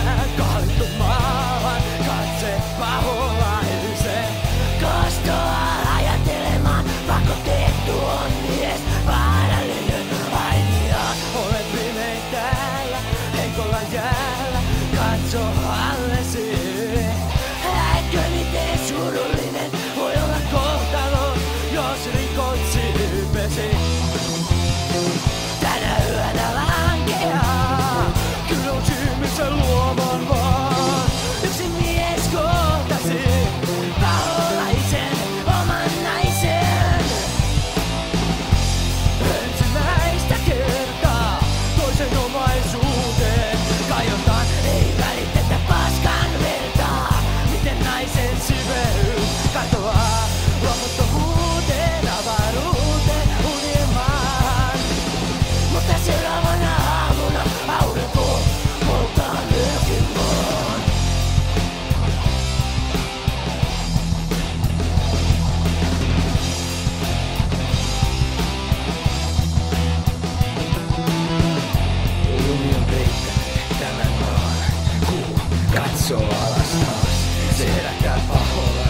Kahit tumawan, kahit sa pahod katsoo alas taas. Se herättää vaan